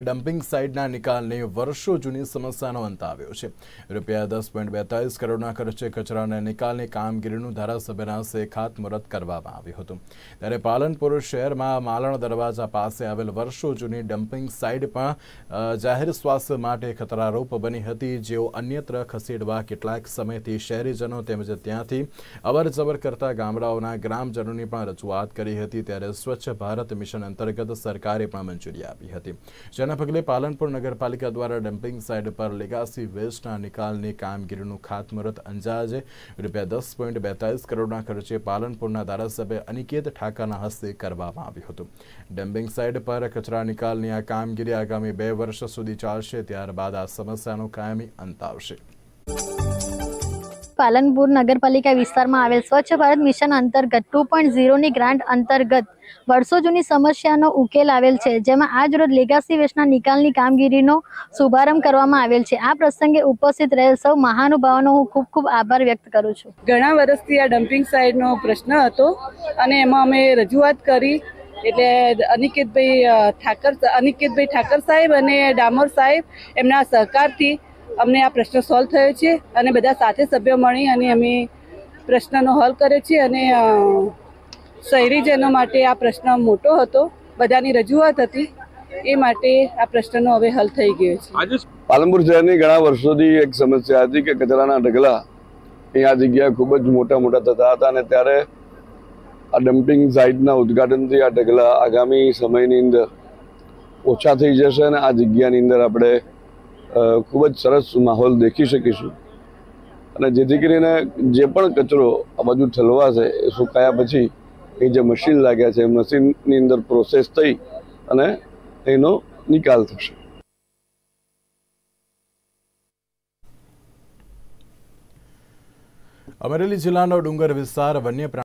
Dumping સાઇટના નિકાલની વર્ષો જૂની સમસ્યાનો અંત આવ્યો છે. રૂપિયા દસ પોઈન્ટ બેતાલીસ કરોડના ખર્ચે કચરાના નિકાલની કામગીરીનું ધારાસભ્યના હસ્તે ખાતમુહૂર્ત કરવામાં આવ્યું હતું. ત્યારે પાલનપુર શહેરમાં માલણ દરવાજા પાસે આવેલ વર્ષો જૂની ડમ્પિંગ સાઇટ પણ જાહેર સ્વાસ્થ્ય માટે ખતરારૂપ બની હતી. જેઓ અન્યત્ર ખસેડવા કેટલાક સમયથી શહેરીજનો તેમજ ત્યાંથી અવરજવર કરતા ગામડાઓના ગ્રામજનોની પણ રજૂઆત કરી હતી. ત્યારે સ્વચ્છ ભારત મિશન અંતર્ગત સરકારે પણ મંજૂરી આપી હતી. જેના પગલે પાલનપુર નગરપાલિકા દ્વારા ડમ્પિંગ સાઇટ પર લેગાસી વેસ્ટના નિકાલની કામગીરીનું ખાતમુહૂર્ત અંજાજે. રૂપિયા દસ પોઈન્ટ બેતાલીસ કરોડના ખર્ચે પાલનપુરના ધારાસભ્ય અનિકેત ઠાકાના હસ્તે કરવામાં આવ્યું હતું. ડમ્પિંગ સાઇટ પર કચરા નિકાલની આ કામગીરી આગામી બે વર્ષ સુધી ચાલશે, ત્યારબાદ આ સમસ્યાનો કાયમી અંત આવશે. પાલનપુર નગરપાલિકા વિસ્તારમાં આવેલ સ્વચ્છ ભારત મિશન અંતર્ગત ટુ પોઈન્ટ ઝીરોની ગ્રાન્ટ અંતર્ગત વર્ષો જૂની સમસ્યાનો ઉકેલ આવેલ છે, જેમાં આજ રોજ લેગાસી વેસ્ટના નિકાલની કામગીરીનો શુભારંભ કરવામાં આવેલ છે. આ પ્રસંગે ઉપસ્થિત રહેલ સૌ મહાનુભાવોનો હું ખૂબ ખૂબ આભાર વ્યક્ત કરું છું. ઘણા વર્ષથી આ ડમ્પિંગ સાઇડનો પ્રશ્ન હતો અને એમાં અમે રજૂઆત કરી એટલે અનિકેતભાઈ ઠાકર અનિકેતભાઈ ઠાકર સાહેબ અને ડામોર સાહેબ એમના સહકારથી અમને આ પ્રશ્ન સોલ્વ થયો છે અને બધા સાથે સભ્યો મળી અને અમે પ્રશ્નનો હલ કર્યો છે અને શહેરીજનો માટે આ પ્રશ્ન મોટો હતો બધાની રજૂઆત હતી એ માટે આ પ્રશ્નનો હવે હલ થઈ ગયો છે. પાલનપુર શહેરની ઘણા વર્ષોથી એક સમસ્યા હતી કે કચરાના ઢગલા અહીંયા જગ્યાએ ખૂબ જ મોટા મોટા થતા હતા અને ત્યારે આ ડમ્પિંગ સાઇટના ઉદ્ઘાટનથી આ ઢગલા આગામી સમયની અંદર ઓછા થઈ જશે અને આ જગ્યાની અંદર આપણે ખૂબ જ સરસ માહોલ દેખી શકીશું. અને જેથી કરીને જે પણ કચરો આ બાજુ ઠલવાશે એ સુકાયા પછી એ જે મશીન લાગ્યા છે મશીનની અંદર પ્રોસેસ થઈ અને એનો નિકાલ થશે. અમરેલી જિલ્લાનો ડુંગર વિસ્તાર વન્ય